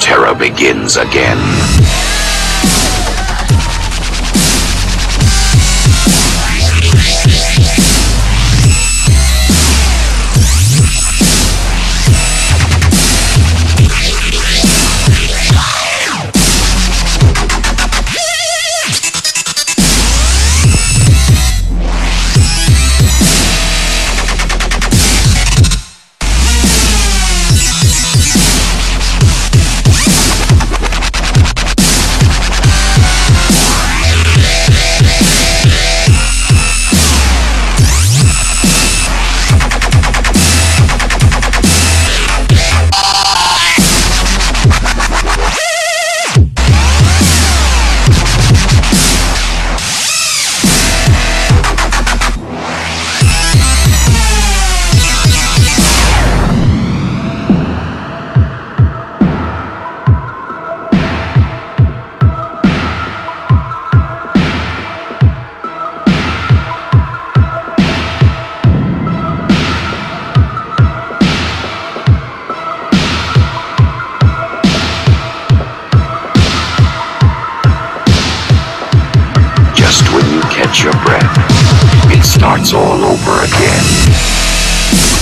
terror begins again. Starts all over again.